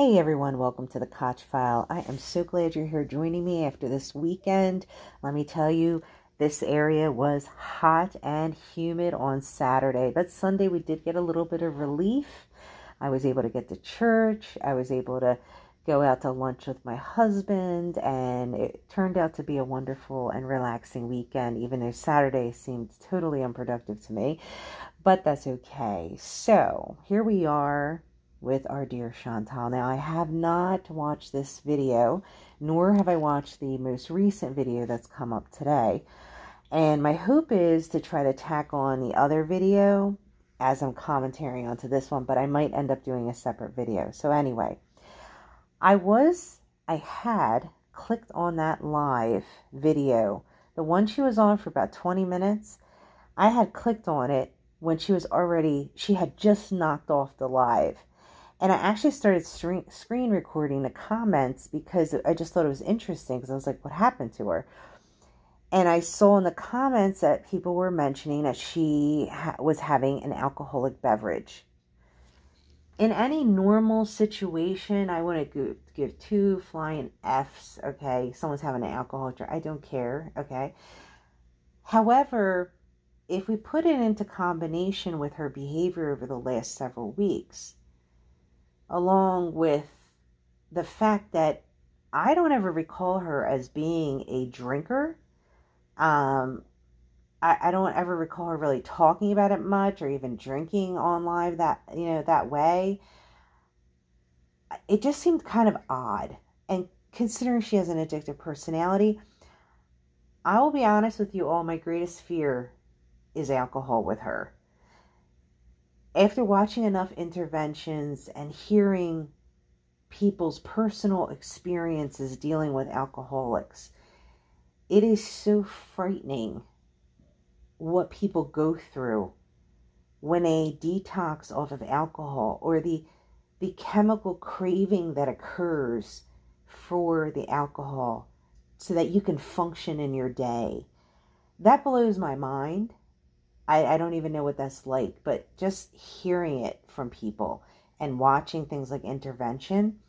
Hey everyone, welcome to the Koch File. I am so glad you're here joining me after this weekend. Let me tell you, this area was hot and humid on Saturday, but Sunday we did get a little bit of relief. I was able to get to church. I was able to go out to lunch with my husband, and it turned out to be a wonderful and relaxing weekend, even though Saturday seemed totally unproductive to me. But that's okay. So here we are with our dear Chantal. Now, I have not watched this video, nor have I watched the most recent video that's come up today. And my hope is to try to tack on the other video as I'm commentating onto this one, but I might end up doing a separate video. So anyway, I was, I had clicked on that live video, the one she was on for about 20 minutes. I had clicked on it when she was already, she had just knocked off the live. And I actually started screen recording the comments because I just thought it was interesting because I was like, what happened to her? And I saw in the comments that people were mentioning that she ha- was having an alcoholic beverage. In any normal situation, I wouldn't give, give two flying F's, okay? Someone's having an alcoholic drink. I don't care, okay? However, if we put it into combination with her behavior over the last several weeks, along with the fact that I don't ever recall her as being a drinker um, I, I don't ever recall her really talking about it much or even drinking on live that, you know, that way. It just seemed kind of odd. And considering she has an addictive personality, I will be honest with you all, my greatest fear is alcohol with her. After watching enough interventions and hearing people's personal experiences dealing with alcoholics, it is so frightening what people go through when a detox off of alcohol or the the chemical craving that occurs for the alcohol so that you can function in your day. That blows my mind. I, I don't even know what that's like, but just hearing it from people and watching things like intervention,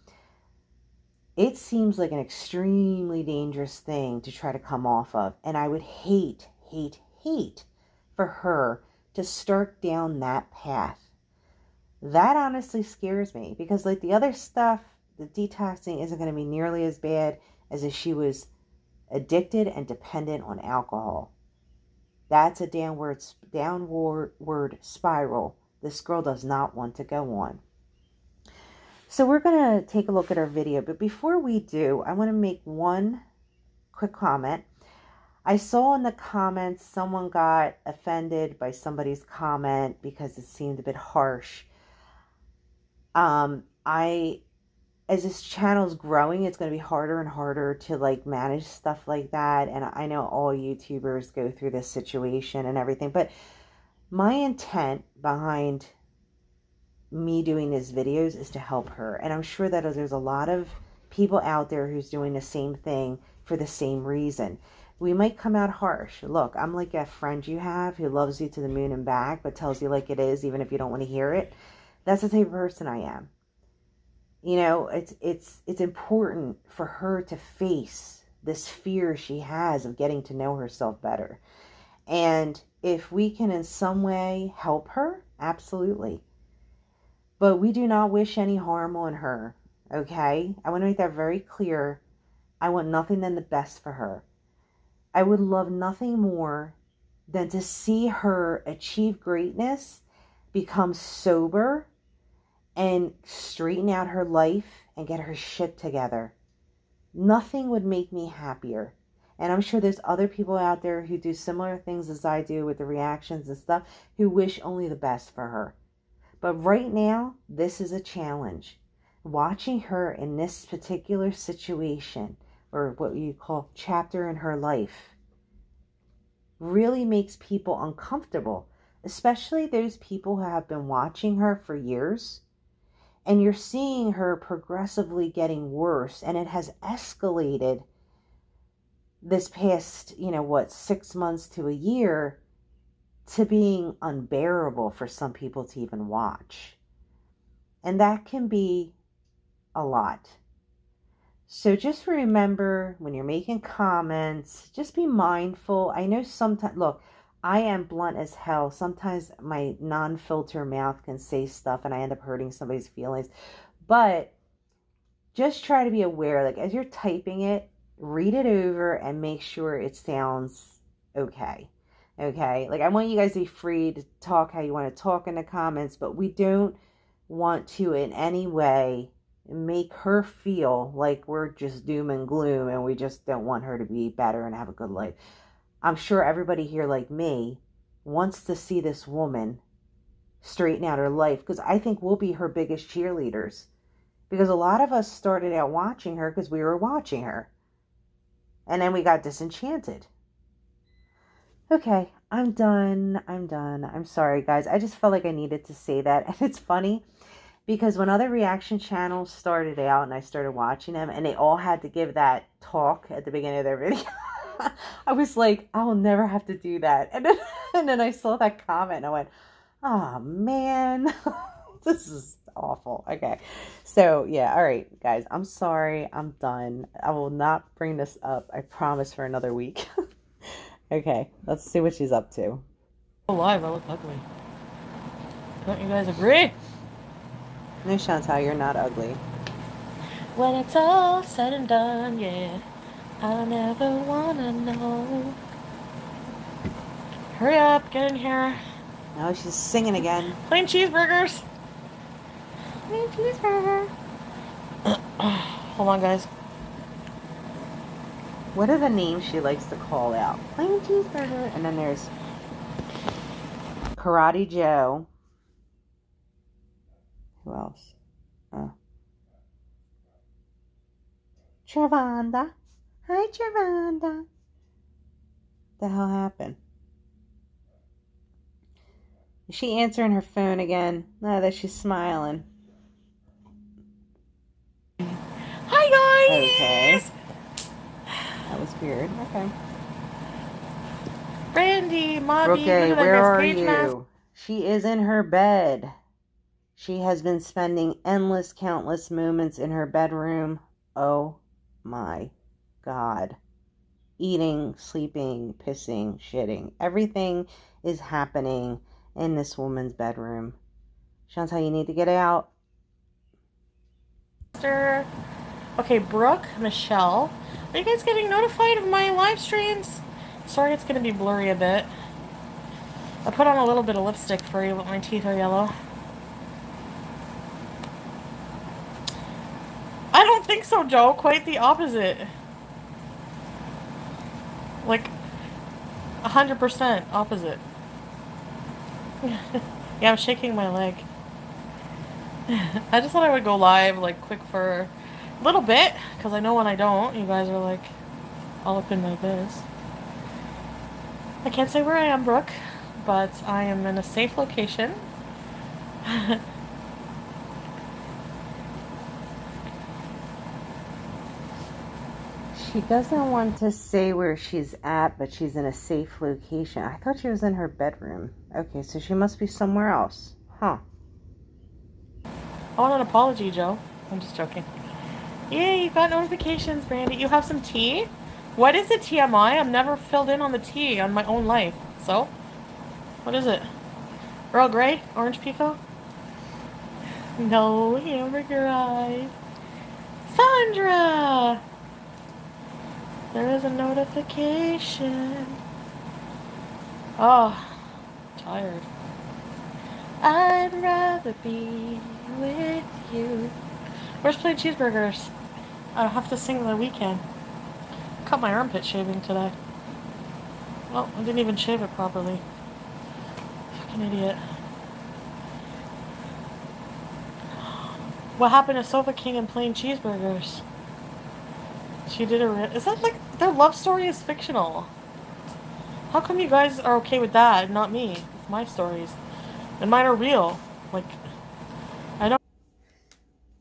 it seems like an extremely dangerous thing to try to come off of. And I would hate, hate, hate for her to start down that path. That honestly scares me because, like the other stuff, the detoxing isn't going to be nearly as bad as if she was addicted and dependent on alcohol. That's a downward downward spiral this girl does not want to go on. So we're going to take a look at our video, but before we do, I want to make one quick comment. I saw in the comments someone got offended by somebody's comment because it seemed a bit harsh. Um, I, as this channel is growing, it's going to be harder and harder to like manage stuff like that. And I know all YouTubers go through this situation and everything, but my intent behind me doing these videos is to help her. And I'm sure that there's a lot of people out there who's doing the same thing for the same reason. We might come out harsh. Look, I'm like a friend you have who loves you to the moon and back, but tells you like it is, even if you don't want to hear it. That's the type of person I am. You know, it's it's it's important for her to face this fear she has of getting to know herself better. And if we can in some way help her, absolutely. But we do not wish any harm on her, okay? I want to make that very clear. I want nothing than the best for her. I would love nothing more than to see her achieve greatness, become sober, and straighten out her life and get her shit together. Nothing would make me happier. And I'm sure there's other people out there who do similar things as I do with the reactions and stuff who wish only the best for her. But right now, this is a challenge. Watching her in this particular situation, or what you call chapter in her life, really makes people uncomfortable, especially those people who have been watching her for years. And you're seeing her progressively getting worse, and it has escalated this past, you know, what, six months to a year to being unbearable for some people to even watch. And that can be a lot. So just remember when you're making comments, just be mindful. I know sometimes, look, I am blunt as hell. Sometimes my non filter mouth can say stuff and I end up hurting somebody's feelings. But just try to be aware, like as you're typing it, read it over and make sure it sounds okay. Okay. Like I want you guys to be free to talk how you want to talk in the comments, but we don't want to in any way make her feel like we're just doom and gloom and we just don't want her to be better and have a good life. I'm sure everybody here, like me, wants to see this woman straighten out her life because I think we'll be her biggest cheerleaders. Because a lot of us started out watching her because we were watching her. And then we got disenchanted. Okay, I'm done. I'm done. I'm sorry, guys. I just felt like I needed to say that. And it's funny because when other reaction channels started out and I started watching them and they all had to give that talk at the beginning of their video, I was like, I'll never have to do that. And then, and then I saw that comment and I went, oh man, this is awful. Okay. So, yeah, all right, guys, I'm sorry. I'm done. I will not bring this up, I promise, for another week. okay, let's see what she's up to. Alive, I look ugly. Don't you guys agree? No, Chantal, you're not ugly. When it's all said and done, yeah, I'll never wanna know. Hurry up, get in here. No, she's singing again. Plain cheeseburgers. Plain cheeseburger. Hold on, guys. What are the names she likes to call out? Plain cheeseburger. And then there's Karate Joe. Who else? Uh. Oh. Travanda. Hi, Travanda. The hell happened? Is she answering her phone again? No, that she's smiling. Hi, guys. Okay. That was weird. Okay. Brandy, mommy, Okay, look at that where are you? mask. She is in her bed. She has been spending endless, countless moments in her bedroom. Oh my God. Eating, sleeping, pissing, shitting. Everything is happening in this woman's bedroom. Chantal, you need to get out. Sister. Okay, Brooke, Michelle. Are you guys getting notified of my live streams? Sorry it's going to be blurry a bit. I put on a little bit of lipstick for you, but my teeth are yellow. I don't think so, Joe. Quite the opposite. Like, 100% opposite. yeah, I'm shaking my leg. I just thought I would go live, like, quick for a little bit, because I know when I don't, you guys are, like, all up in my biz. I can't say where I am, Brooke, but I am in a safe location. She doesn't want to say where she's at, but she's in a safe location. I thought she was in her bedroom. Okay, so she must be somewhere else. Huh. Oh, I want an apology, Joe. I'm just joking. Yay, you got notifications, Brandy. You have some tea? What is it, TMI? I've never filled in on the tea on my own life. So? What is it? Earl Grey? Orange Pekoe? No, hamburger eyes. Sandra! There is a notification. Oh, tired. I'd rather be with you. Where's Plain Cheeseburgers? I'll have to sing The Weeknd. Cut my armpit shaving today. Well, I didn't even shave it properly. Fucking idiot. What happened to Sofa King and Plain Cheeseburgers? She did a. Is that like their love story is fictional? How come you guys are okay with that and not me with my stories? And mine are real. Like, I don't.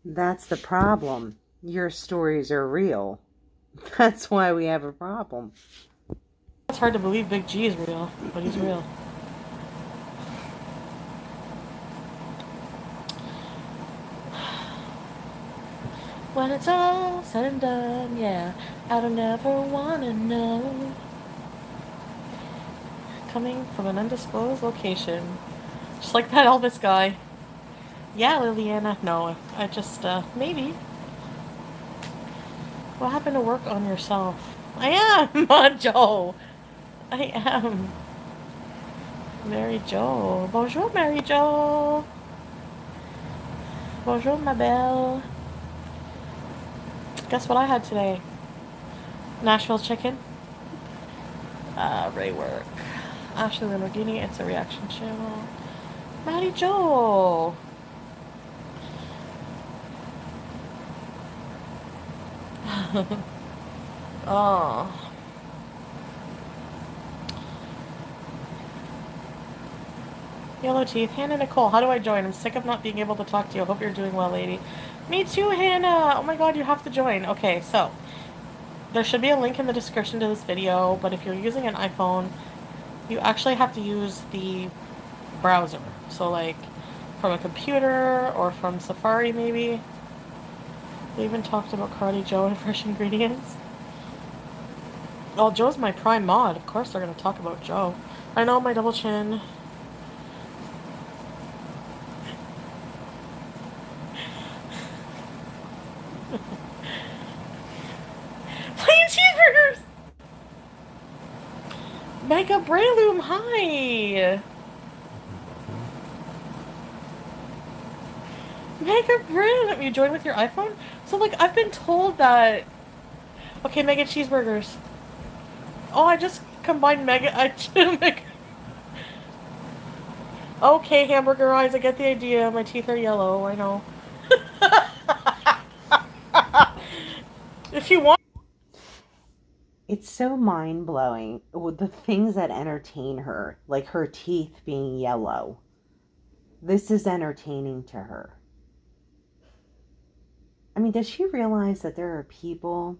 That's the problem. Your stories are real. That's why we have a problem. It's hard to believe Big G is real, but he's real. When it's all said and done, yeah, I don't ever wanna know. Coming from an undisclosed location. Just like that Elvis guy. Yeah, Liliana. No, I just, uh, maybe. What happened to work on yourself? I am, Joe. I am. Mary Jo. Bonjour, Mary Jo. Bonjour, ma belle. Guess what I had today? Nashville chicken. Uh, Ray work. Ashley Lamborghini. It's a reaction channel. Maddie Joel. oh. Yellow teeth. Hannah Nicole, how do I join? I'm sick of not being able to talk to you. I hope you're doing well, lady. Me too, Hannah. Oh my god, you have to join. Okay, so there should be a link in the description to this video, but if you're using an iPhone, you actually have to use the browser. So like from a computer or from Safari maybe. They even talked about Karate Joe and fresh ingredients. Oh, Joe's my prime mod. Of course they're going to talk about Joe. I know my double chin. Plain cheeseburgers! Mega Breloom, hi! Mega Breloom, you joined with your iPhone? So, like, I've been told that... Okay, Mega Cheeseburgers. Oh, I just combined Mega... I mega... Okay, hamburger eyes, I get the idea. My teeth are yellow, I know. if you want... It's so mind blowing with the things that entertain her, like her teeth being yellow. This is entertaining to her. I mean, does she realize that there are people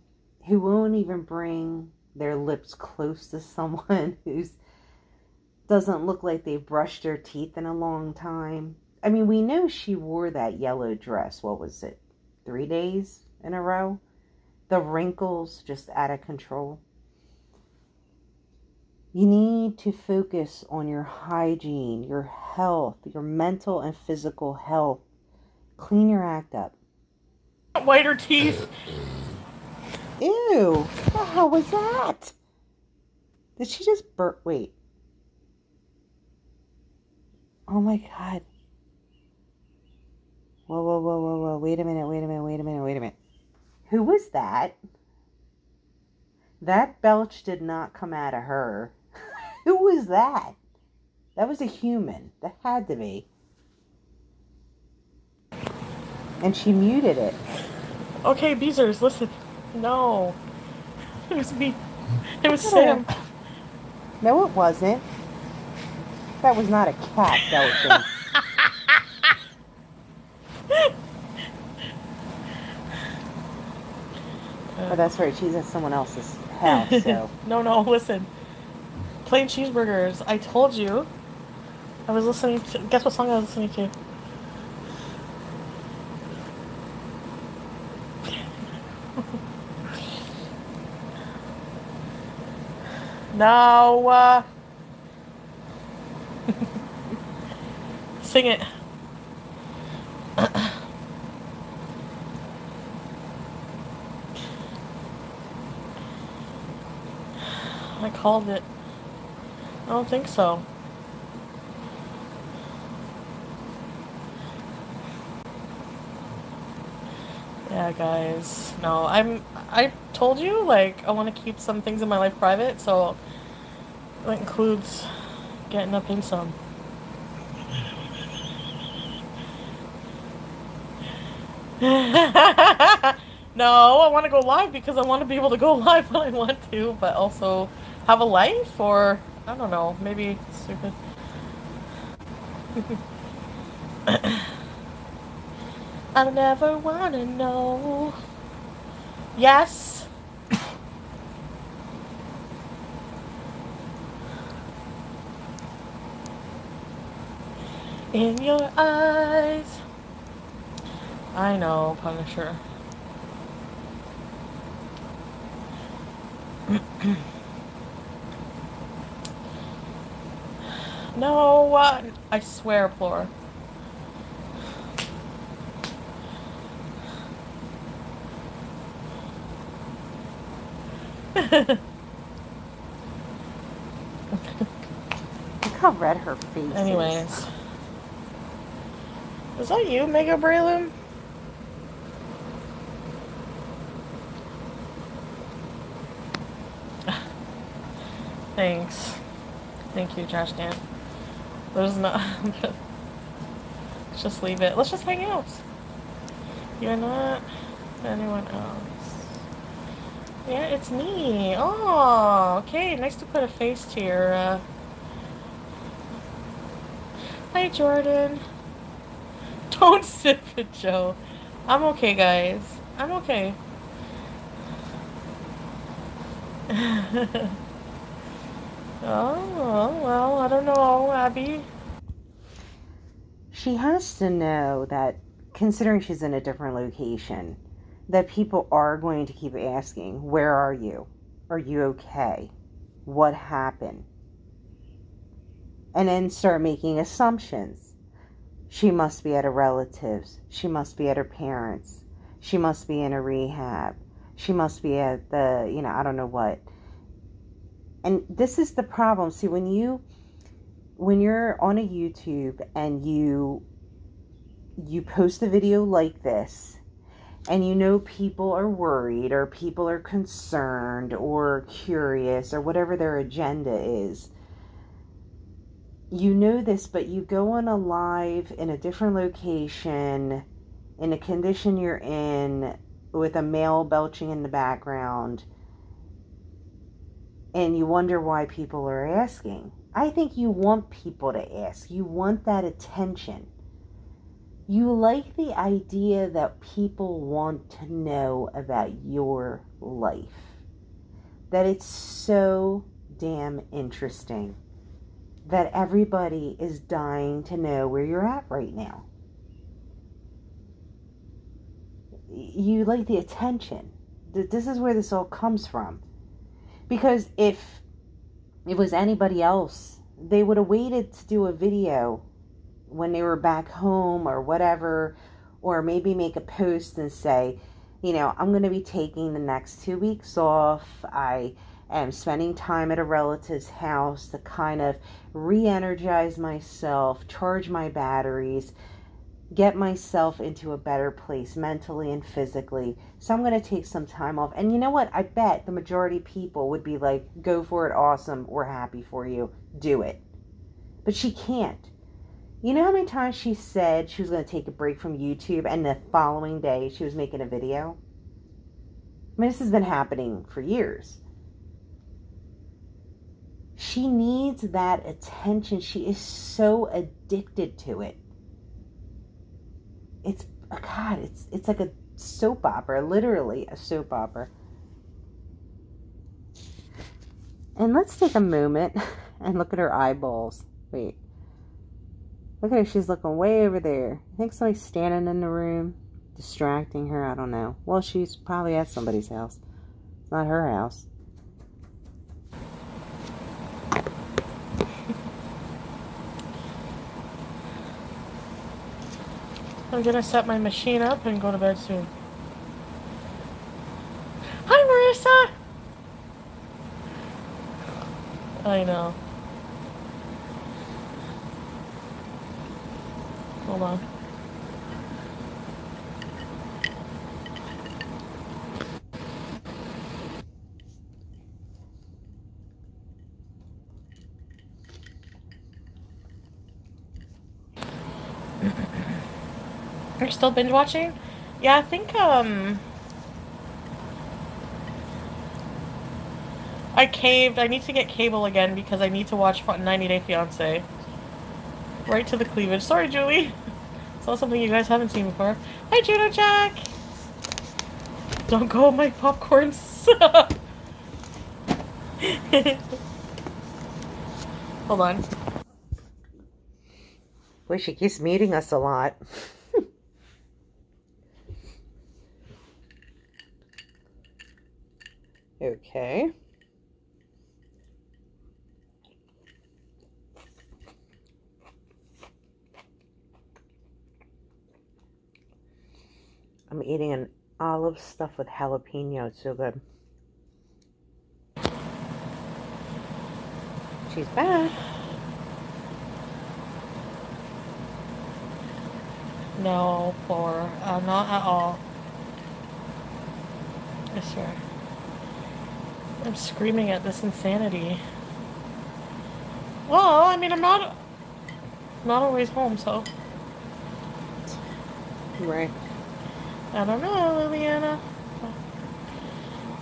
who won't even bring their lips close to someone who's doesn't look like they brushed their teeth in a long time? I mean, we know she wore that yellow dress. What was it? 3 days in a row? The wrinkles just out of control. You need to focus on your hygiene, your health, your mental and physical health. Clean your act up. Whiter teeth. Ew. What the hell was that? Did she just burp? Wait. Oh my god. Whoa, whoa, whoa, whoa, whoa. Wait a minute, wait a minute, wait a minute, wait a minute. Who was that? That belch did not come out of her. Who was that? That was a human. That had to be. And she muted it. Okay, Beezers, listen. No. It was me. It was Sam. No, it wasn't. That was not a cat belching. oh, that's right. She's at someone else's house, so. no, no, listen. Plain cheeseburgers. I told you. I was listening to. Guess what song I was listening to? now, uh. Sing it. I called it. I don't think so. Yeah, guys. No, I'm. I told you, like, I want to keep some things in my life private, so that includes getting up in some. no, I want to go live because I want to be able to go live when I want to, but also have a life or I don't know, maybe stupid. I never wanna know. Yes. In your eyes. I know, Punisher. no, uh, I swear, Plora. Look how red her face Anyways. is. Is that you, Mega Breloom? Thanks. Thank you, Josh Dan. There's not. Let's just leave it. Let's just hang out. You're not anyone else. Yeah, it's me. Oh, okay. Nice to put a face to your. Uh... Hi, Jordan. Don't sip it, Joe. I'm okay, guys. I'm okay. oh, well, I don't know, Abby. She has to know that, considering she's in a different location, that people are going to keep asking, Where are you? Are you okay? What happened? And then start making assumptions. She must be at her relatives. She must be at her parents. She must be in a rehab. She must be at the, you know, I don't know what. And this is the problem. See, when you when you're on a YouTube and you you post a video like this and you know people are worried or people are concerned or curious or whatever their agenda is you know this but you go on a live in a different location in a condition you're in with a male belching in the background and you wonder why people are asking i think you want people to ask you want that attention you like the idea that people want to know about your life. That it's so damn interesting. That everybody is dying to know where you're at right now. You like the attention. This is where this all comes from. Because if it was anybody else, they would have waited to do a video when they were back home or whatever, or maybe make a post and say, you know, I'm going to be taking the next two weeks off. I am spending time at a relative's house to kind of re energize myself, charge my batteries, get myself into a better place mentally and physically. So I'm going to take some time off. And you know what? I bet the majority of people would be like, go for it, awesome, we're happy for you, do it. But she can't. You know how many times she said she was going to take a break from YouTube and the following day she was making a video? I mean, this has been happening for years. She needs that attention. She is so addicted to it. It's uh, God, it's it's like a soap opera, literally a soap opera. And let's take a moment and look at her eyeballs. Wait. Look at her. She's looking way over there. I think somebody's standing in the room, distracting her. I don't know. Well, she's probably at somebody's house. It's not her house. I'm gonna set my machine up and go to bed soon. Hi, Marissa! I know. Hold on. You're still binge watching? Yeah, I think, um... I caved. I need to get cable again because I need to watch 90 Day Fiancé. Right to the cleavage. Sorry, Julie. Saw something you guys haven't seen before. Hi, Juno Jack! Don't go my popcorn Hold on. Boy, she keeps meeting us a lot. Okay. I'm eating an olive stuffed with jalapeno. It's so good. She's back. No, poor. Uh, not at all. I swear. I'm screaming at this insanity. Well, I mean, I'm not not always home, so Right. I don't know, Liliana.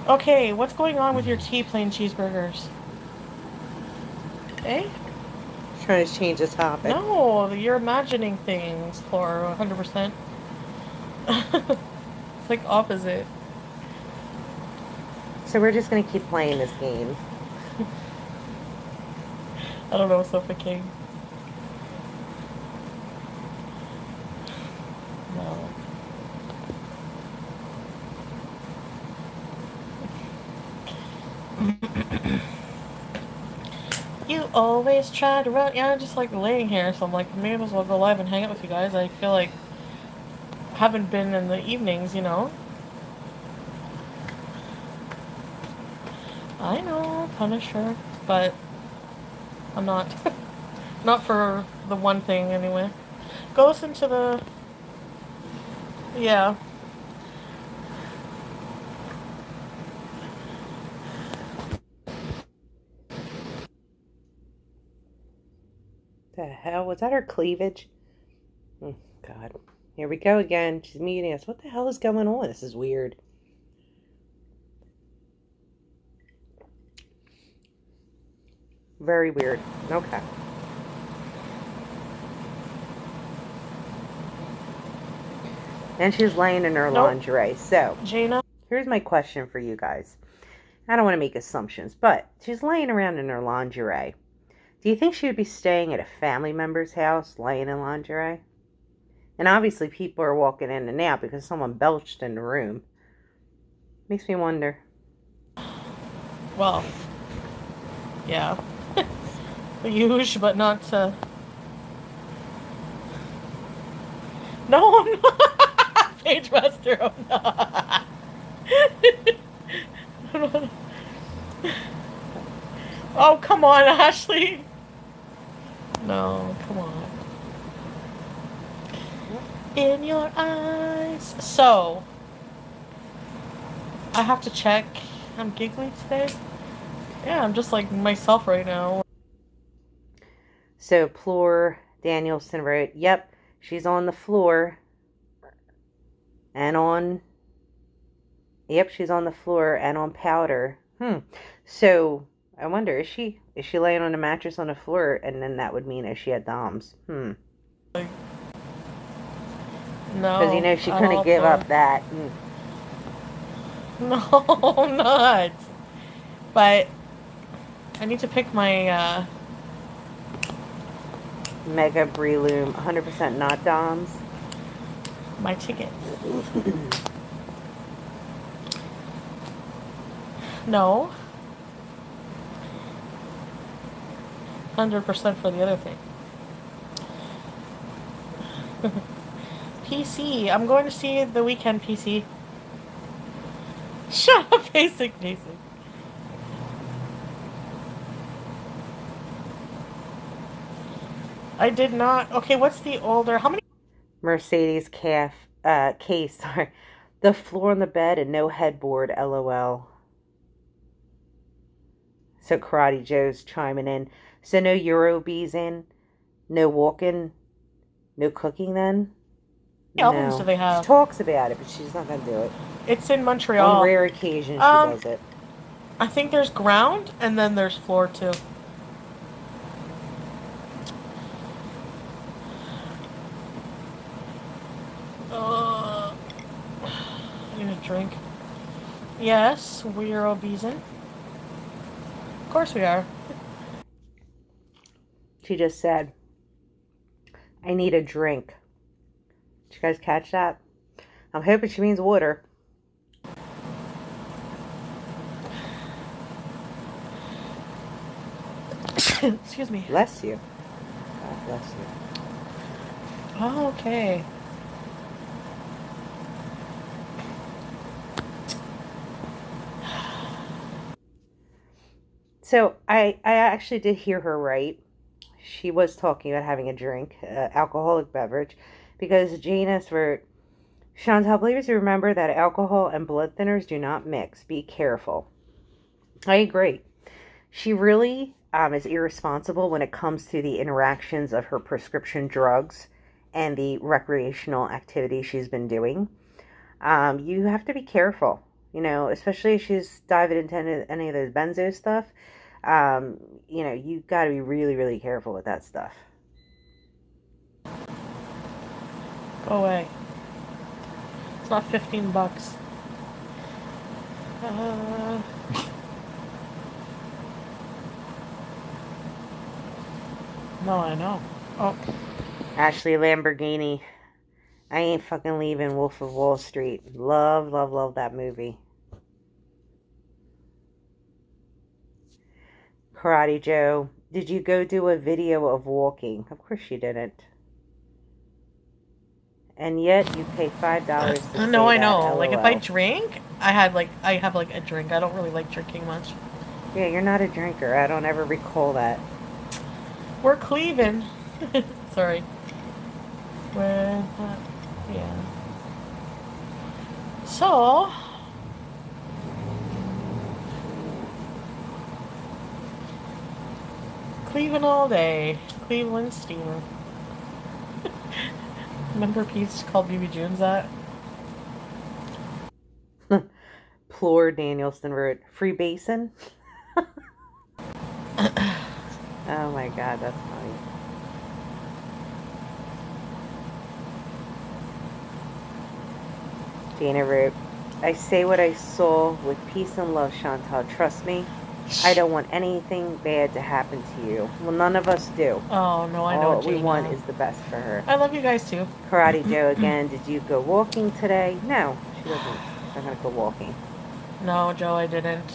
Okay, what's going on with your tea plain cheeseburgers? Eh? Trying to change the topic. No, you're imagining things, Flora, 100%. it's like opposite. So we're just gonna keep playing this game. I don't know, Sofa King. No. you always try to run. Yeah, I'm just like laying here, so I'm like, maybe as well go live and hang out with you guys. I feel like haven't been in the evenings, you know. I know, Punisher, but I'm not. not for the one thing, anyway. Goes into the. Yeah. The hell was that her cleavage? Oh, God, here we go again. She's meeting us. What the hell is going on? This is weird. Very weird. Okay. And she's laying in her Nope. lingerie. So, Jaina? here's my question for you guys. I don't want to make assumptions, but she's laying around in her lingerie. Do you think she would be staying at a family member's house laying in lingerie? And obviously, people are walking in and out because someone belched in the room. Makes me wonder. Well, yeah. Huge, but not. Uh... No, I'm not. Page Master, I'm not. oh, come on, Ashley. No, come on. In your eyes. So, I have to check. I'm giggly today. Yeah, I'm just like myself right now. So, Plor Danielson wrote, Yep, she's on the floor. And on. Yep, she's on the floor and on powder. Hmm. So, I wonder, is she is she laying on a mattress on the floor and then that would mean if she had Dom's? Hmm. No, Because you know she couldn't give up that. Mm. No, I'm not. But I need to pick my. uh Mega Breloom, 100% not Dom's. my ticket. No. Hundred percent for the other thing. PC. I'm going to see The Weeknd PC. Shut up, basic basic. I did not. Okay, what's the older? How many? Mercedes calf uh case, sorry. The floor on the bed and no headboard, lol. So Karate Joe's chiming in. So no Euro bees in? No walking? No cooking then? albums No. do they have? She talks about it, but she's not gonna do it. It's in Montreal. On rare occasions she Um, does it. I think there's ground and then there's floor too. Uh, I need a drink. Yes, we are obesing. Of course we are. She just said, I need a drink. Did you guys catch that? I'm hoping she means water. Excuse me. Bless you. God bless you. Okay. So I I actually did hear her right. She was talking about having a drink, uh, alcoholic beverage, because asked for Chantal, please remember that alcohol and blood thinners do not mix. Be careful. I agree. She really um, is irresponsible when it comes to the interactions of her prescription drugs and the recreational activity she's been doing. Um, you have to be careful, you know, especially if she's diving into any of those benzo stuff. Um, you know, you got to be really, really careful with that stuff. Go away. It's not 15 bucks. Uh... no, I know. Oh. Ashley Lamborghini. I ain't fucking leaving Wolf of Wall Street. Love, love, love that movie. Karate Joe, did you go do a video of walking? Of course you didn't. And yet you pay five dollars. No, I know. Like if I drink, I had like I have like a drink. I don't really like drinking much. Yeah, you're not a drinker. I don't ever recall that. We're cleaving. Sorry. We're yeah. So Cleveland all day. Cleveland steamer. Remember piece called BB Jones that? Plore Danielson wrote Free Basin. oh my god, that's funny. Dana wrote, I say what I saw with peace and love, Chantal. Trust me, I don't want anything bad to happen to you. Well, none of us do. Oh, no, I know. All we want is the best for her. I love you guys too. Karate Joe again. Did you go walking today? No, she wasn't. I'm going to go walking. No, Joe, I didn't.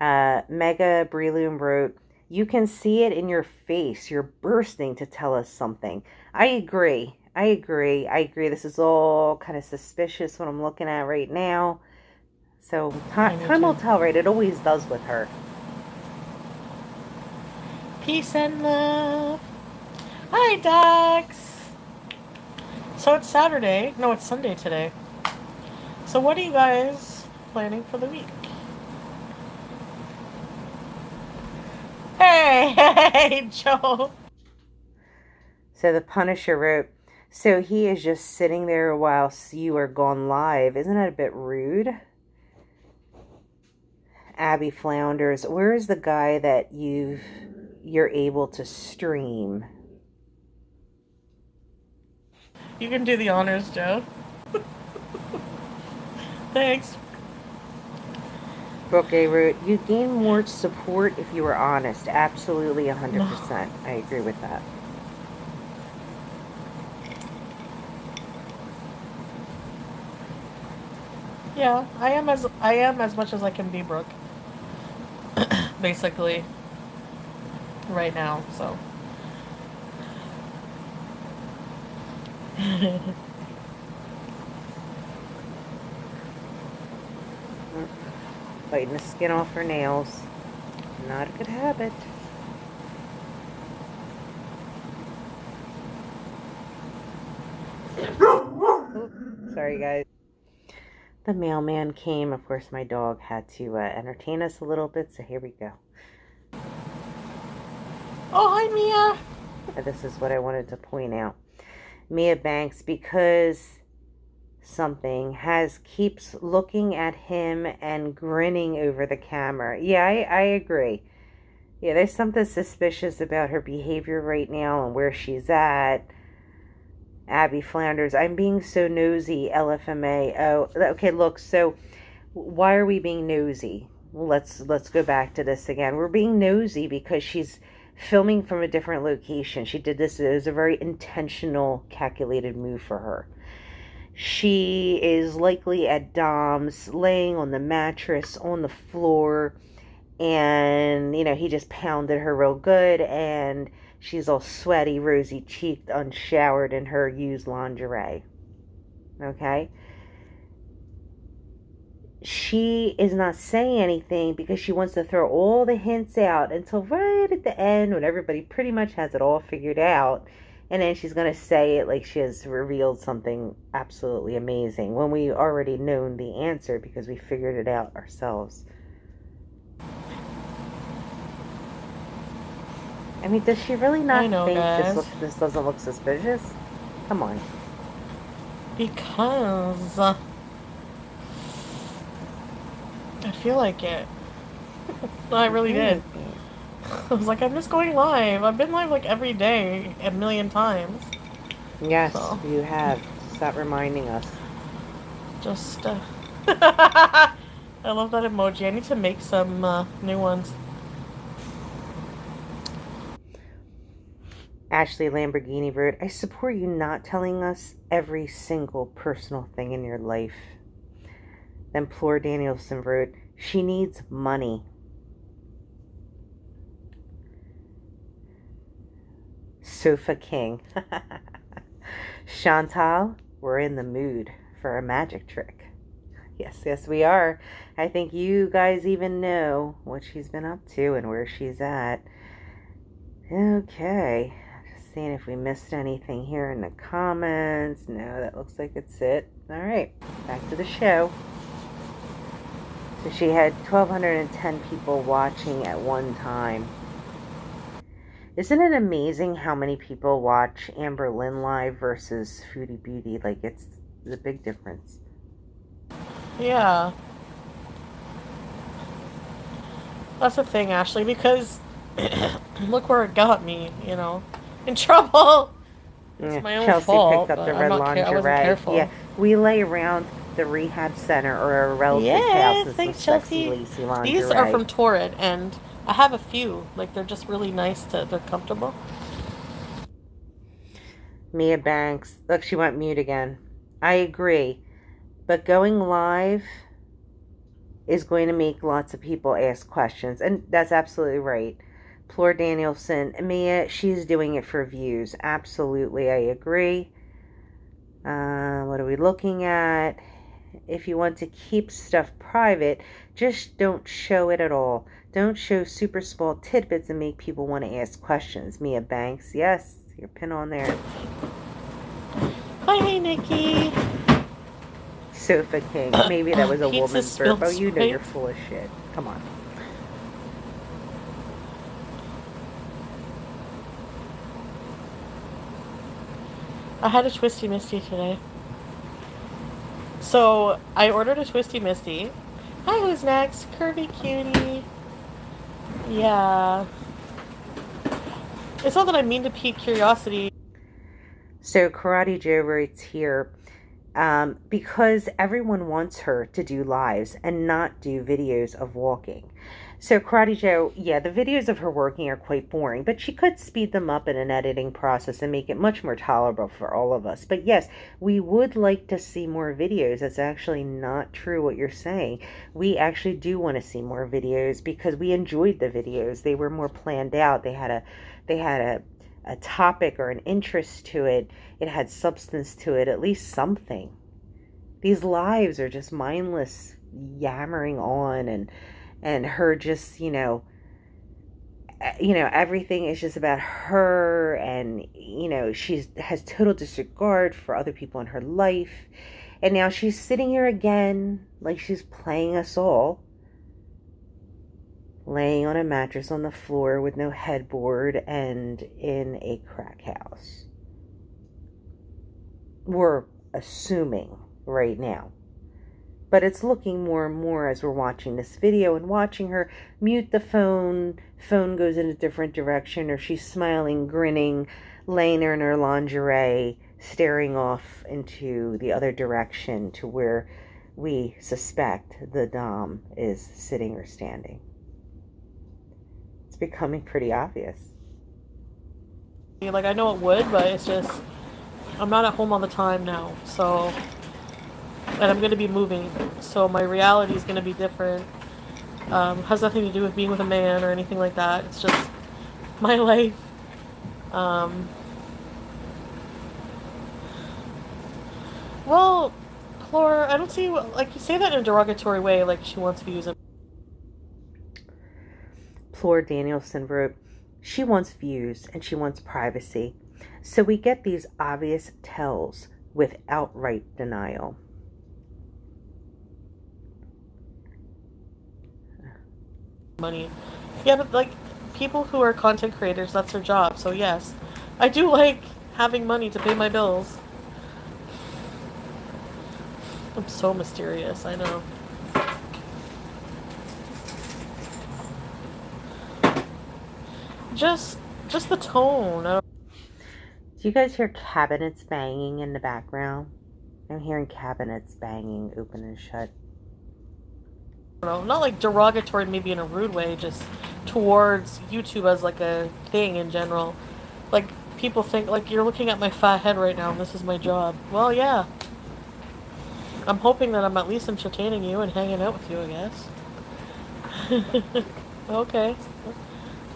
Uh, Mega Breloom wrote, You can see it in your face. You're bursting to tell us something. I agree. I agree. I agree. This is all kind of suspicious what I'm looking at right now. So time, time will tell, right? It always does with her. Peace and love. Hi, Dax. So it's Saturday. No, it's Sunday today. So what are you guys planning for the week? Hey, hey, Joe. So the Punisher wrote, so he is just sitting there while you are gone live. Isn't that a bit rude? Abby Flounders, where is the guy that you've you're able to stream? You can do the honors, Joe. Thanks. Brooke A. Root, you gain more support if you are honest. Absolutely 100%. I agree with that. Yeah, I am as I am as much as I can be, Brooke. basically right now, so. Biting the skin off her nails. Not a good habit. sorry, guys the mailman came. Of course, my dog had to uh, entertain us a little bit, so here we go. Oh, hi, Mia. This is what I wanted to point out. Mia Banks, because something has keeps looking at him and grinning over the camera. Yeah, I, I agree. Yeah, there's something suspicious about her behavior right now and where she's at Abby Flanders. I'm being so nosy, LFMA. Oh, okay, look, so why are we being nosy? Let's let's go back to this again. We're being nosy because she's filming from a different location. She did this, it was a very intentional, calculated move for her. She is likely at Dom's, laying on the mattress on the floor, and you know, he just pounded her real good and She's all sweaty, rosy cheeked, unshowered in her used lingerie. Okay? she is not saying anything because she wants to throw all the hints out until right at the end when everybody pretty much has it all figured out. And then she's going to say it like she has revealed something absolutely amazing when we already known the answer because we figured it out ourselves. I mean, does she really not know, think this, look, this doesn't look suspicious? Come on. Because I feel like it. no, I really did. I was like, I'm just going live. I've been live like every day a million times. Yes, So. you have. Stop reminding us. Just, uh, I love that emoji. I need to make some uh, new ones. Ashley Lamborghini wrote, I support you not telling us every single personal thing in your life. Then Plore Danielson wrote, She needs money. Sofa King. Chantal, we're in the mood for a magic trick. Yes, yes, we are. I think you guys even know what she's been up to and where she's at. Okay. Seeing if we missed anything here in the comments. No, that looks like it's it. All right, back to the show. So she had 1,210 people watching at one time. Isn't it amazing how many people watch Amber Lynn live versus Foodie Beauty? Like, it's the big difference. Yeah. That's the thing, Ashley, because look where it got me, you know. In trouble! It's my own Chelsea fault, picked up the red I'm not ca- lingerie. Yeah, we lay around the rehab center or a relative's Yeah, house sexy Chelsea. These are from Torrid, and I have a few. Like, they're just really nice to, they're comfortable. Mia Banks. Look, she went mute again. I agree. But going live is going to make lots of people ask questions. And that's absolutely right. Plore Danielson, Mia, she's doing it for views. Absolutely, I agree. Uh, what are we looking at? If you want to keep stuff private, just don't show it at all. Don't show super small tidbits and make people want to ask questions. Mia Banks, yes, your pin on there. Hi, Nikki. Sofa King. Maybe that was a woman's burp. Oh, you know you're full of shit. Come on. I had a Twisty Misty today. So, I ordered a Twisty Misty. Hi, who's next? Curvy Cutie. Yeah. It's not that I mean to pique curiosity. So Karate Joe writes here, um, because everyone wants her to do lives and not do videos of walking. So Karate Joe, yeah, the videos of her working are quite boring, but she could speed them up in an editing process and make it much more tolerable for all of us. But yes, we would like to see more videos. That's actually not true what you're saying. We actually do want to see more videos because we enjoyed the videos. They were more planned out. They had a they had a a topic or an interest to it. It had substance to it, at least something. These lives are just mindless yammering on and and her just, you know, uh, you know, everything is just about her and you know, she's has total disregard for other people in her life. And now she's sitting here again like she's playing us all laying on a mattress on the floor with no headboard and in a crack house. We're assuming right now. But it's looking more and more as we're watching this video and watching her mute the phone, phone goes in a different direction, or she's smiling, grinning, laying there in her lingerie, staring off into the other direction to where we suspect the Dom is sitting or standing. It's becoming pretty obvious. Like, I know it would, but it's just. I'm not at home all the time now, so. And I'm going to be moving, so my reality is going to be different. Um, has nothing to do with being with a man or anything like that. It's just my life. Um, well, Floor, I don't see like you say that in a derogatory way, like she wants views. And- Flora Danielson wrote, She wants views and she wants privacy. So we get these obvious tells with outright denial. Money. Yeah, but like people who are content creators, that's their job. So yes, I do like having money to pay my bills. I'm so mysterious. I know. Just, just the tone. Do you guys hear cabinets banging in the background? I'm hearing cabinets banging open and shut. Know, not like derogatory, maybe in a rude way, just towards YouTube as like a thing in general. Like people think like you're looking at my fat head right now and this is my job. Well, yeah. I'm hoping that I'm at least entertaining you and hanging out with you, I guess. okay.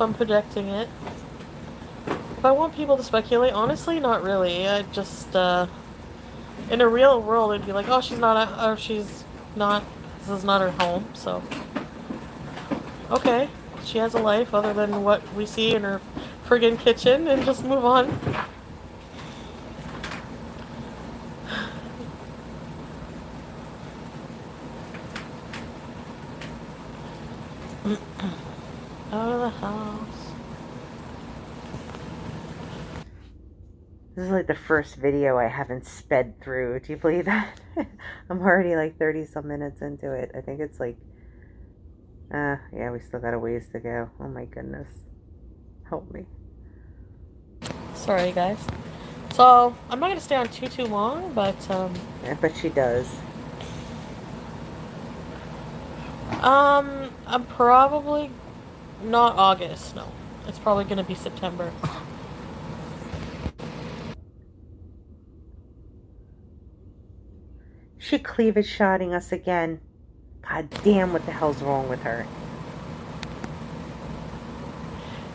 I'm projecting it. If I want people to speculate, honestly, not really. I just, uh, in a real world, it'd be like, oh, she's not, a, or she's not, this is not her home, so. Okay. She has a life other than what we see in her friggin' kitchen, and just move on. Out of the house. This is like the first video I haven't sped through. Do you believe that? I'm already like 30 some minutes into it. I think it's like, uh, yeah, we still got a ways to go. Oh my goodness. Help me. Sorry, guys. So, I'm not gonna stay on too, too long, but, um, Yeah, but she does. um, I'm probably not August, no. It's probably gonna be September. She cleavage shotting us again. God damn, what the hell's wrong with her?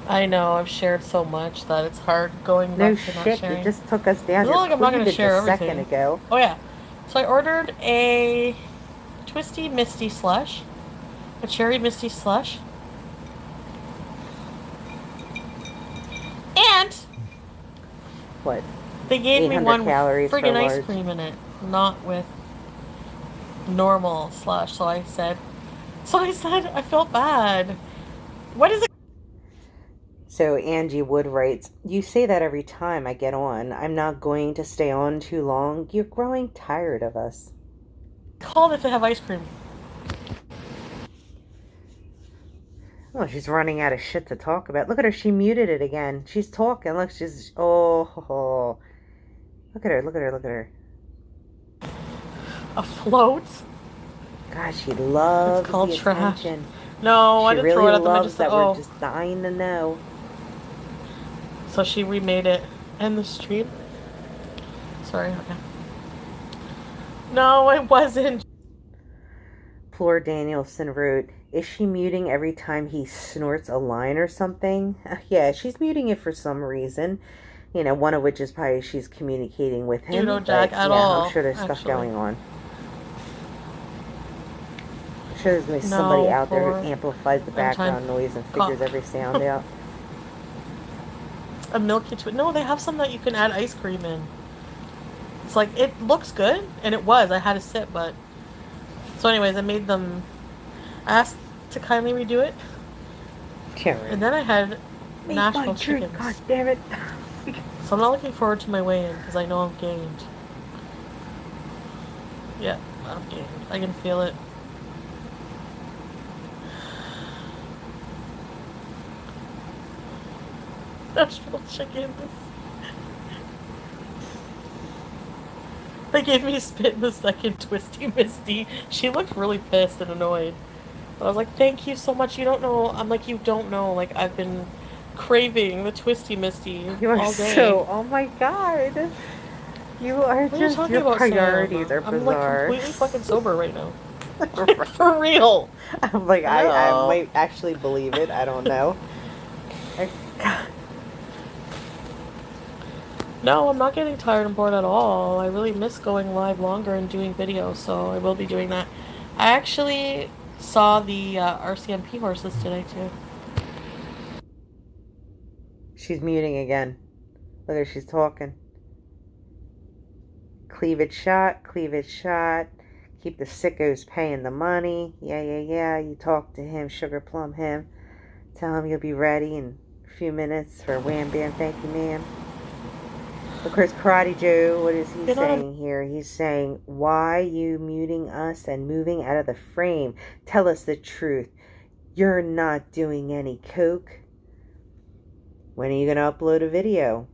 I know, I've shared so much that it's hard going No back to not shit, sharing. you just took us down. It's like I'm not gonna share a second everything. ago. Oh yeah. So I ordered a twisty misty slush, a cherry misty slush, and What? they gave me one with friggin' ice large. cream in it, not with normal slush. So I said, so I said I felt bad. What is it So Angie Wood writes, You say that every time I get on. I'm not going to stay on too long. You're growing tired of us. called if they have ice cream? Oh, she's running out of shit to talk about. Look at her. She muted it again. She's talking. Look, she's. Oh. Look at her. Look at her. Look at her. Afloat? God, she loves called the trash. attention. No, I she didn't really throw it at them. I just said, that oh. we're just dying to know. So she remade it. And the stream? Sorry, okay. No, it wasn't. Flora Danielson wrote, Is she muting every time he snorts a line or something? yeah, she's muting it for some reason. You know, one of which is probably she's communicating with him. know but, Jack at yeah, all, I'm sure there's stuff going on. Sure there's gonna be somebody out there who amplifies the background noise and figures every sound out. A milky twist. No, they have some that you can add ice cream in. It's like, it looks good, and it was. I had a sip, but. So, anyways, I made them. asked to kindly redo it, Karen. and then I had Make my Nashville drink, chickens. God damn it. So I'm not looking forward to my weigh-in because I know I'm gained. Yeah, I'm gained. I can feel it. Nashville chickens. They gave me a spit in the second Twisty Misty. She looked really pissed and annoyed. But I was like, thank you so much. You don't know. I'm like, you don't know. Like, I've been craving the Twisty Misty You are all day. so. Oh my god. You are What are you just. Your priorities are I'm like completely fucking sober right now. For real. I'm like, I, I might actually believe it. I don't know. I- No, I'm not getting tired and bored at all. I really miss going live longer and doing videos, so I will be doing that. I actually saw the uh, RCMP horses today too. She's muting again. Look at her, she's talking. Cleavage shot, cleavage shot. Keep the sickos paying the money. Yeah, yeah, yeah. You talk to him, sugar plum him. Tell him you'll be ready in a few minutes for Wham Bam. Thank you, ma'am. Of course, Karate Joe, what is he saying on. here? He's saying, Why you muting us and moving out of the frame? Tell us the truth. You're not doing any coke. When are you going to upload a video?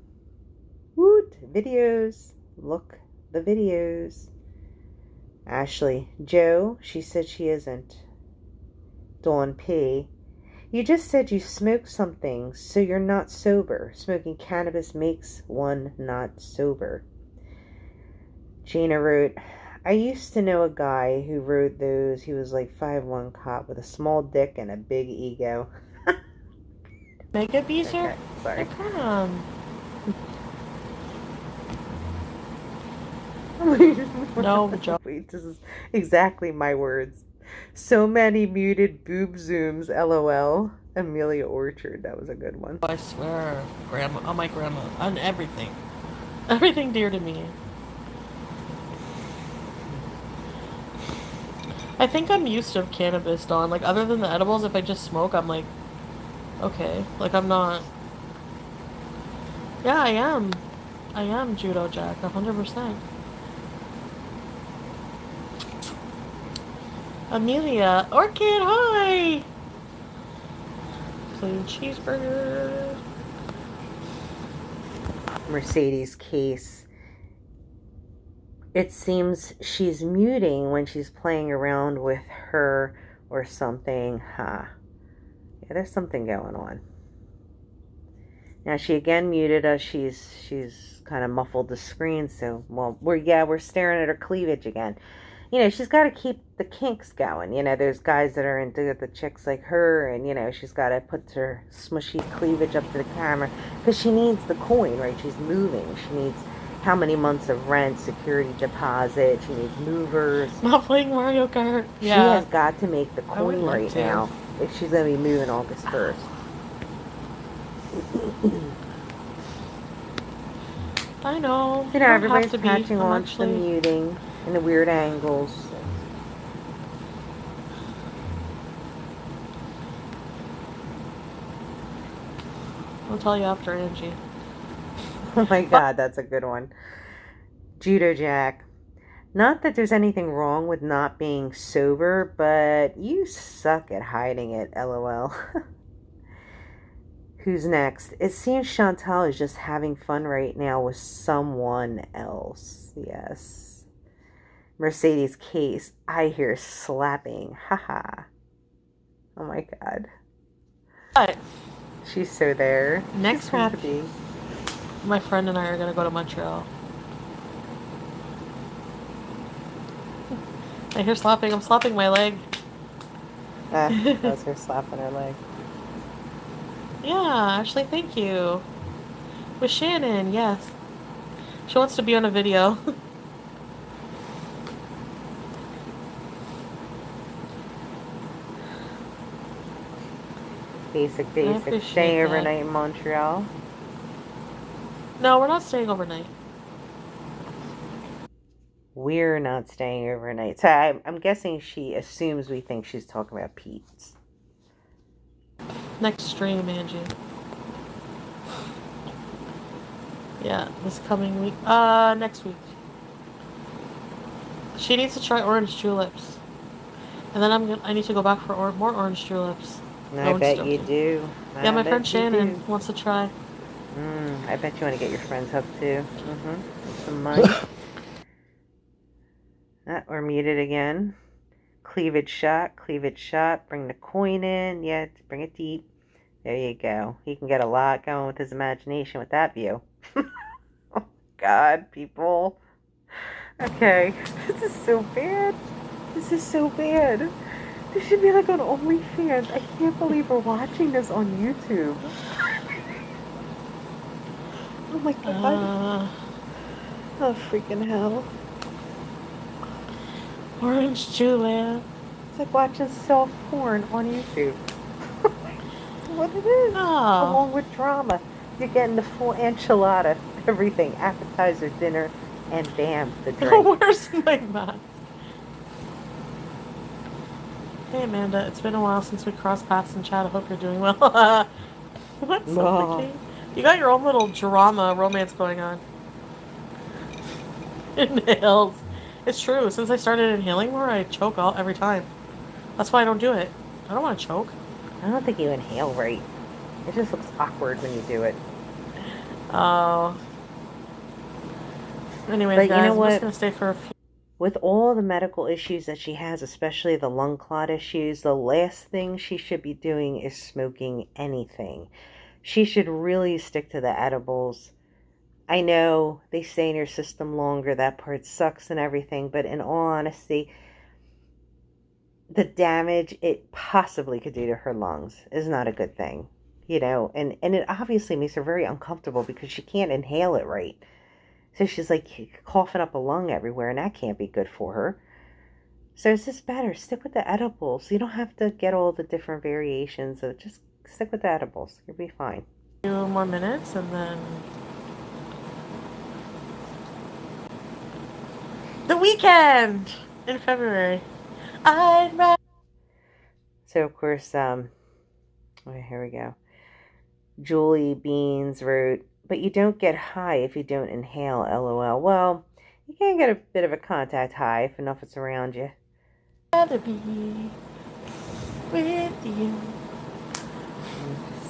Woot! Videos. Look, the videos. Ashley. Joe, she said she isn't. Dawn P. You just said you smoked something, so you're not sober. Smoking cannabis makes one not sober. Gina wrote, I used to know a guy who wrote those. He was like five one cop with a small dick and a big ego. Mega Beezer? Okay, sorry. Come on. No. Wait, this is exactly my words. So many muted boob zooms, lol. Amelia Orchard, that was a good one. I swear, grandma, on my grandma, on everything. Everything dear to me. I think I'm used to cannabis, Dawn. Like, other than the edibles, if I just smoke, I'm like, okay. Like, I'm not. Yeah, I am. I am Judo Jack, 100%. Amelia, Orchid, hi! Plain cheeseburger. Mercedes case. It seems she's muting when she's playing around with her or something. Huh. Yeah, there's something going on. Now she again muted us. She's she's kind of muffled the screen, so well we're yeah we're staring at her cleavage again. You know she's got to keep the kinks going. You know there's guys that are into the chicks like her, and you know she's got to put her smushy cleavage up to the camera because she needs the coin, right? She's moving. She needs how many months of rent, security deposit. She needs movers. Not playing Mario Kart. Yeah. She has got to make the coin right to. now if she's going to be moving August 1st. I know. You know, everybody's to be. on actually... the muting and the weird angles. I'll tell you after, Angie. Oh my god, that's a good one. Judo Jack. Not that there's anything wrong with not being sober, but you suck at hiding it, lol. Who's next? It seems Chantal is just having fun right now with someone else. Yes. Mercedes Case. I hear slapping. Haha. Oh my god. But She's so there. Next She's week- happy. my friend and I are gonna go to Montreal. I hear slapping. I'm slapping my leg. Ah, that was her slapping her leg. Yeah, Ashley, thank you. With Shannon, yes. She wants to be on a video. Basic, basic. that. overnight in Montreal. no, we're not staying overnight. We're not staying overnight. So I, I'm guessing she assumes we think she's talking about Pete's. Next stream, Angie. Yeah, this coming week. Uh, next week. She needs to try orange tulips. And then I'm gonna, I need to go back for or, more orange tulips. No, I it's bet you do. yeah, my friend Shannon do. wants to try. Mm, I bet you want to get your friends hooked too. Mm-hmm. Some money. ah, we're muted again. Cleavage shot, cleavage shot. Bring the coin in. Yeah, bring it deep. There you go. He can get a lot going with his imagination with that view. oh, God, people. Okay, this is so bad. This is so bad. This should be like on OnlyFans. I can't believe we're watching this on YouTube. Oh my god. Uh, oh freaking hell. Orange Juliet. It's like watching self porn on YouTube. what it is. Oh. Along with drama. You're getting the full enchilada, everything, appetizer, dinner, and bam, the drink. Where's my mask? Hey Amanda, it's been a while since we crossed paths in chat. I hope you're doing well. What's No. up, Vicky? You got your own little drama romance going on. Inhales. It's true. Since I started inhaling more, I choke all every time. That's why I don't do it. I don't want to choke. I don't think you inhale right. It just looks awkward when you do it. Oh. Anyways, But you guys, know I'm just gonna stay for a few. With all the medical issues that she has, especially the lung clot issues, the last thing she should be doing is smoking anything. She should really stick to the edibles. I know they stay in your system longer, that part sucks and everything, but in all honesty, the damage it possibly could do to her lungs is not a good thing. You know, and, and it obviously makes her very uncomfortable because she can't inhale it right. So she's like coughing up a lung everywhere, and that can't be good for her. So it's just better stick with the edibles. You don't have to get all the different variations of just stick with the edibles. You'll be fine. few more minutes and then the weekend in February. I'd rather So of course, um, okay, here we go. Julie Beans wrote, "But you don't get high if you don't inhale." LOL. Well, you can get a bit of a contact high if enough is around you. Rather be with you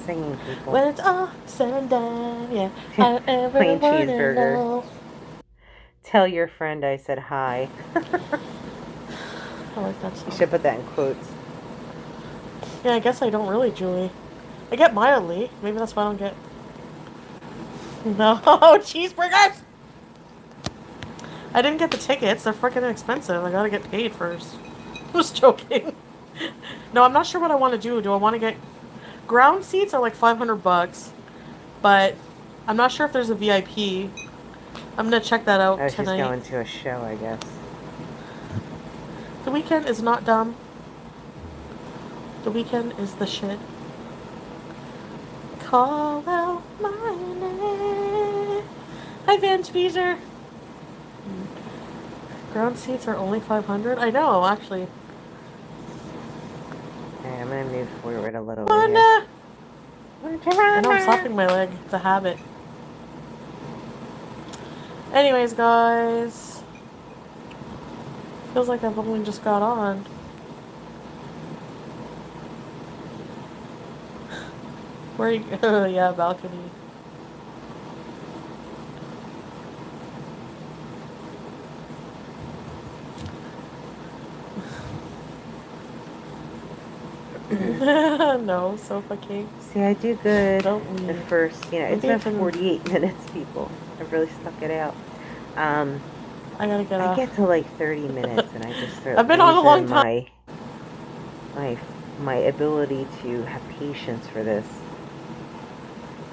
Singing people. when it's all said and done. Yeah, I ever Plain cheeseburger. know. Tell your friend I said hi. I like that You should put that in quotes. Yeah, I guess I don't really, Julie. I get mildly. Maybe that's why I don't get. No cheeseburgers. I didn't get the tickets. They're freaking expensive. I gotta get paid first. I was joking. No, I'm not sure what I want to do. Do I want to get ground seats are like 500 bucks, but I'm not sure if there's a VIP. I'm gonna check that out Oh, she's going to a show, I guess. The Weeknd is not dumb. The Weeknd is the shit. Call out my name. Hi, Van Tweezer. Ground seats are only 500. I know, actually. Okay, I'm gonna move forward a little bit. Here. I know I'm slapping my leg. It's a habit. Anyways, guys. Feels like I've only just got on. Where you Oh, yeah, balcony. no, sofa king. See, I do good Don't the first, you know, it's been 48 minutes, people. I've really stuck it out. Um, I gotta get I off. get to like 30 minutes and I just start I've been on a long losing my, my, my ability to have patience for this.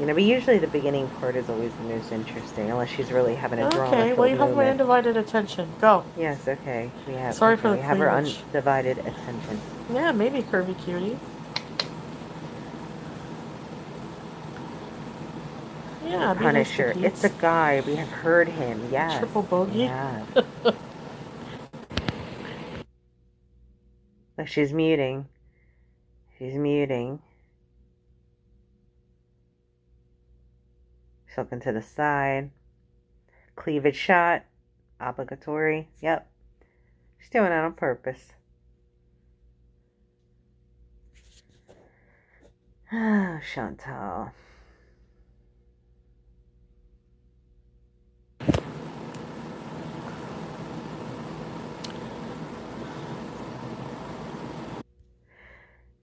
You know, but usually the beginning part is always the most interesting, unless she's really having a drama. Okay, well, you have my undivided attention. Go. Yes, okay. We have. Sorry okay, for the we have her undivided attention. Yeah, maybe curvy cutie. Yeah, nice Punisher. It's a guy. We have heard him. Yes. Triple bogey? Yeah. Look, she's muting. She's muting. She's looking to the side. Cleavage shot. Obligatory. Yep. She's doing it on purpose. Oh, Chantal.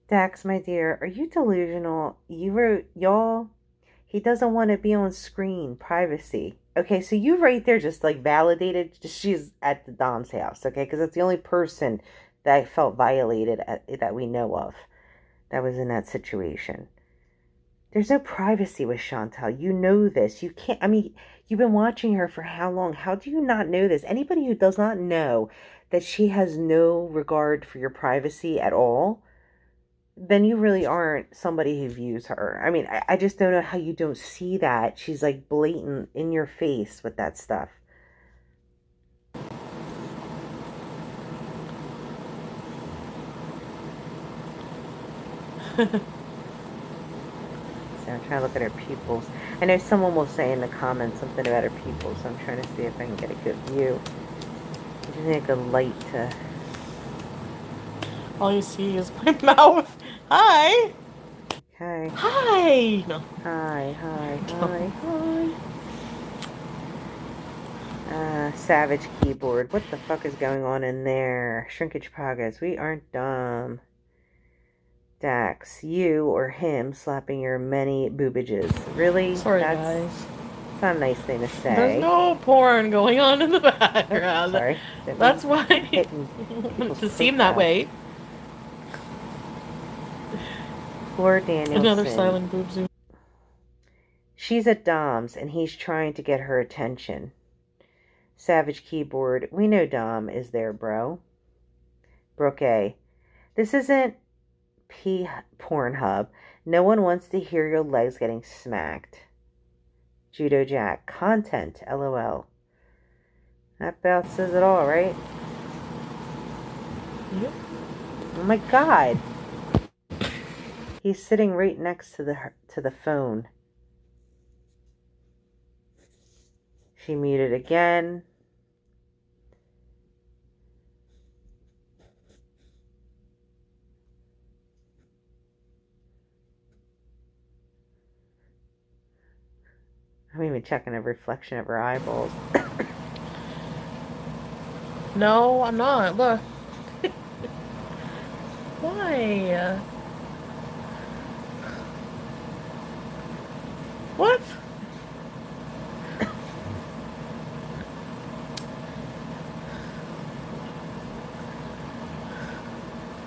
Dax, my dear, are you delusional? You wrote, y'all, he doesn't want to be on screen, privacy. Okay, so you right there just like validated she's at the Dom's house, okay? Because that's the only person that felt violated at, that we know of that was in that situation. There's no privacy with Chantal. You know this. You can't, I mean, you've been watching her for how long? How do you not know this? Anybody who does not know that she has no regard for your privacy at all, then you really aren't somebody who views her. I mean, I, I just don't know how you don't see that. She's like blatant in your face with that stuff. so I'm trying to look at her pupils. I know someone will say in the comments something about her pupils, so I'm trying to see if I can get a good view. I just need a good light to... All you see is my mouth. Hi! Hi. Hi! No. Hi, hi, hi, hi. Uh, Savage Keyboard. What the fuck is going on in there? Shrinkage progress. We aren't dumb. Dax, you or him slapping your many boobages. Really? Sorry, That's, guys. That's not a nice thing to say. There's no porn going on in the background. Sorry. That's why hitting people's to seem that way. Poor Danielson. Another silent boob zoom. She's at Dom's and he's trying to get her attention. Savage Keyboard, we know Dom is there, bro. Brooke A. This isn't P Pornhub. No one wants to hear your legs getting smacked. Judo Jack. Content. LOL. That about says it all, right? Yep. Oh my god. He's sitting right next to the to the phone. She muted again. I'm even checking a reflection of her eyeballs. No, I'm not. Look. Why? What?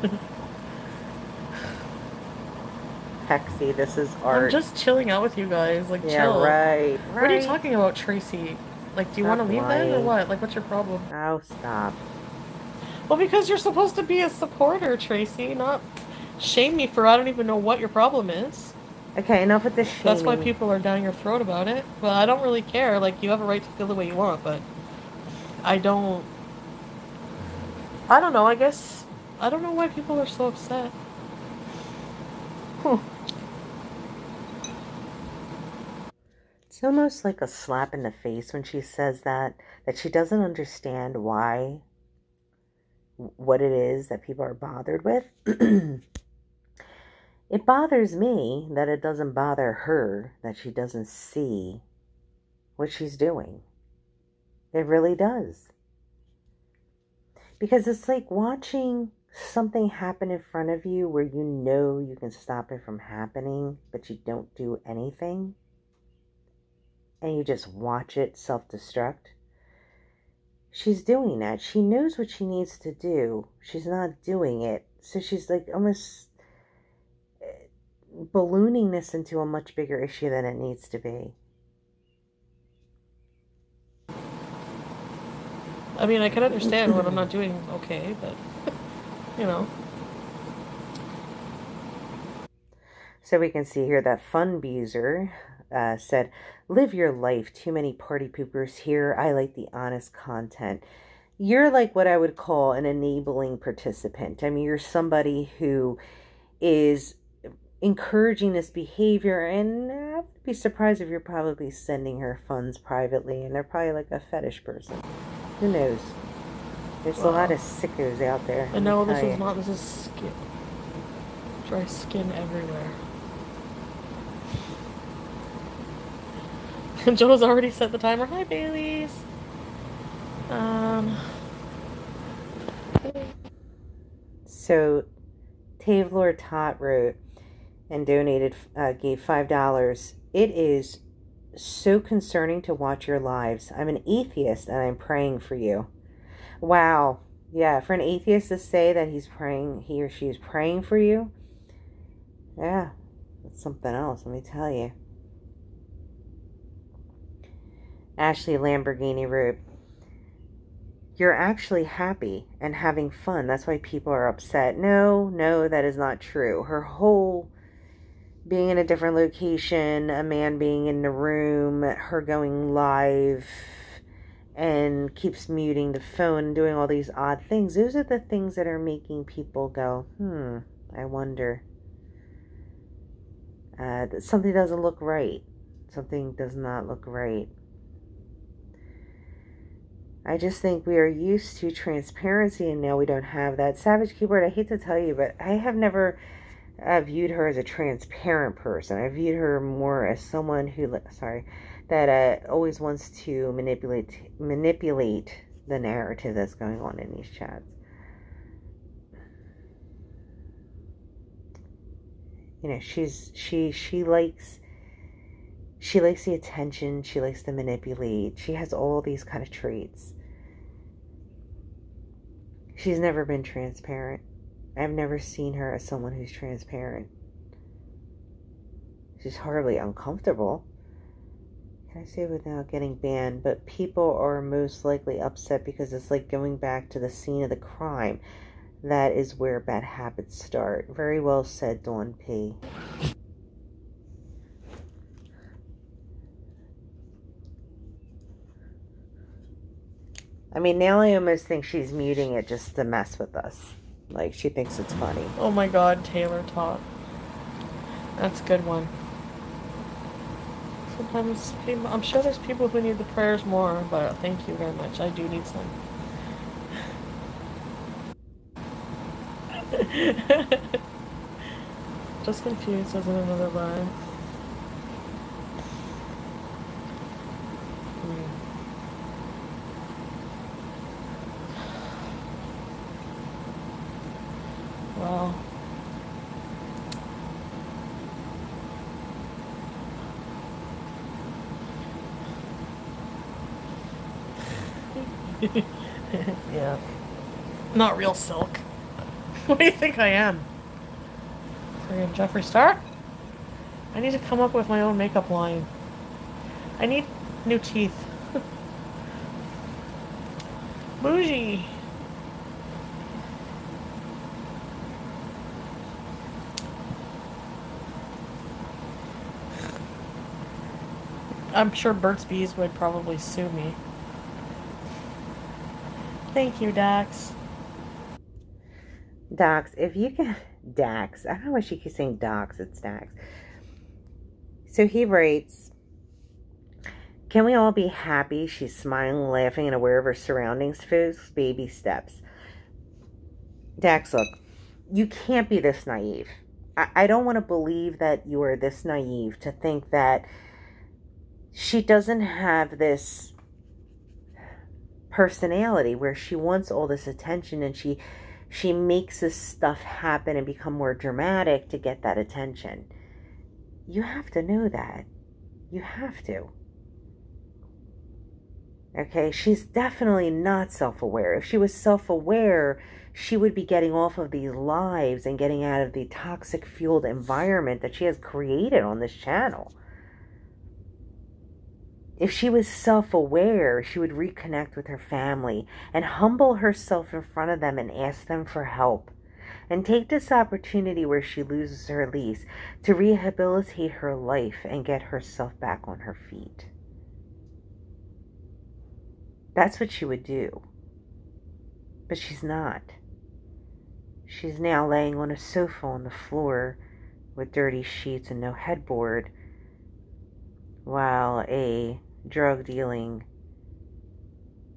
Hexy, this is art. I'm just chilling out with you guys. Like, yeah, chill. right, right. What are you talking about, Tracy? Like, do you want to leave then or what? Like, what's your problem? Oh, stop. Well, because you're supposed to be a supporter, Tracy, not shame me for I don't even know what your problem is. Okay, enough with this shaming. That's why people are down your throat about it. Well, I don't really care. Like, you have a right to feel the way you want, but I don't. I don't know. I guess I don't know why people are so upset. Hmm. It's almost like a slap in the face when she says that, that she doesn't understand why, what it is that people are bothered with. it bothers me that it doesn't bother her that she doesn't see what she's doing. It really does. Because it's like watching something happen in front of you where you know you can stop it from happening, but you don't do anything and you just watch it self destruct. She's doing that. She knows what she needs to do. She's not doing it. So she's like almost ballooning this into a much bigger issue than it needs to be. I mean, I can understand when I'm not doing okay, but you know. So we can see here that Fun Beezer uh, said, Live your life. Too many party poopers here. I like the honest content. You're like what I would call an enabling participant. I mean, you're somebody who is encouraging this behavior, and I would be surprised if you're probably sending her funds privately, and they're probably like a fetish person. Who knows? There's a lot of sickos out there. And no, this is not. This is skin. Dry skin everywhere. Joe's already set the timer. Hi, Bailey's. Um. So, Taylor Tot wrote and donated, uh, gave $5. It is so concerning to watch your lives. I'm an atheist and I'm praying for you. Wow. Yeah, for an atheist to say that he's praying, he or she is praying for you. Yeah. It's something else, let me tell you. Ashley Lamborghini wrote, You're actually happy and having fun. That's why people are upset. No, no, that is not true. Her whole being in a different location, a man being in the room, her going live and keeps muting the phone, doing all these odd things. Those are the things that are making people go, hmm, I wonder. Uh, something doesn't look right. Something does not look right. I just think we are used to transparency and now we don't have that. Savage Keyboard, I hate to tell you, but I have never uh, viewed her as a transparent person. I viewed her more as someone who, sorry, that uh, always wants to manipulate manipulate the narrative that's going on in these chats. You know, she's she she likes she likes the attention, she likes to manipulate. She has all these kind of traits. She's never been transparent. I've never seen her as someone who's transparent. She's horribly uncomfortable. Can I say without getting banned? But people are most likely upset because it's like going back to the scene of the crime. That is where bad habits start. Very well said, Dawn P. I mean, now I almost think she's muting it just to mess with us. Like, she thinks it's funny. Oh my god, Taylor Tot. That's a good one. Sometimes people, I'm sure there's people who need the prayers more, but thank you very much. I do need some. Just confused in another line. Wow. yeah. Not real silk. what do you think I am? Friggin' Jeffree Star? I need to come up with my own makeup line. I need new teeth. Bougie. I'm sure Burt's Bees would probably sue me. Thank you, Dax. Dax, if you can, Dax, I don't know why she keeps saying Dax, it's Dax. So he writes, Can we all be happy? She's smiling, laughing, and aware of her surroundings. Folks, baby steps. Dax, look, you can't be this naive. I, I don't want to believe that you are this naive to think that she doesn't have this personality where she wants all this attention and she she makes this stuff happen and become more dramatic to get that attention. You have to know that. You have to. Okay, she's definitely not self aware. If she was self aware, she would be getting off of these lives and getting out of the toxic fueled environment that she has created on this channel. If she was self aware, she would reconnect with her family and humble herself in front of them and ask them for help. And take this opportunity where she loses her lease to rehabilitate her life and get herself back on her feet. That's what she would do. But she's not. She's now laying on a sofa on the floor with dirty sheets and no headboard while a drug dealing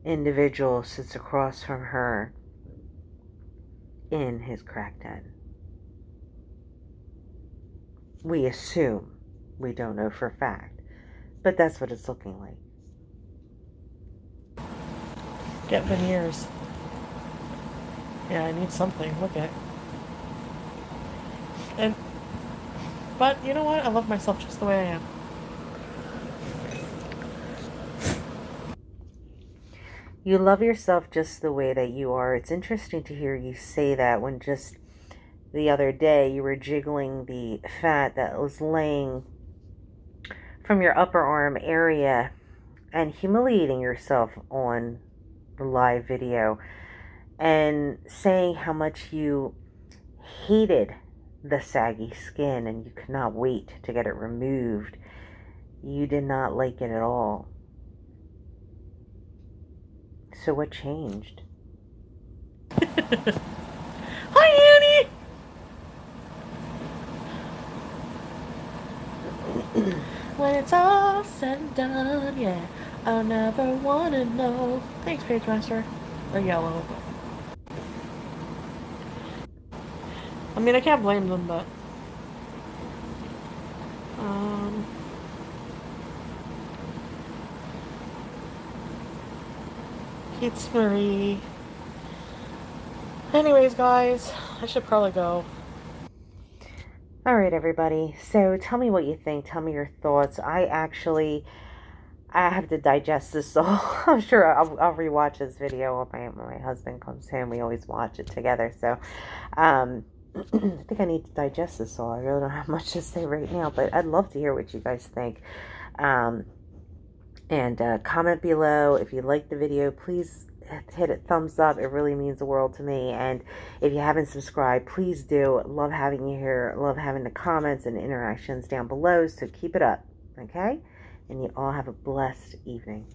individual sits across from her in his crack den. We assume, we don't know for a fact, but that's what it's looking like. Get veneers. Yeah, I need something. Look at. And, but you know what? I love myself just the way I am. You love yourself just the way that you are. It's interesting to hear you say that when just the other day you were jiggling the fat that was laying from your upper arm area and humiliating yourself on the live video and saying how much you hated the saggy skin and you could not wait to get it removed. You did not like it at all. So, what changed? Hi, Annie! when it's all said and done, yeah, I'll never wanna know. Thanks, Page Master. Or yellow. I mean, I can't blame them, but. Um. It's Marie. Anyways, guys, I should probably go. All right, everybody. So tell me what you think. Tell me your thoughts. I actually, I have to digest this all. I'm sure I'll, I'll rewatch this video when my, when my husband comes home. We always watch it together. So, um, I think I need to digest this all. I really don't have much to say right now, but I'd love to hear what you guys think. Um, and uh, comment below if you like the video. Please hit a thumbs up. It really means the world to me. And if you haven't subscribed, please do. Love having you here. Love having the comments and interactions down below. So keep it up. Okay? And you all have a blessed evening.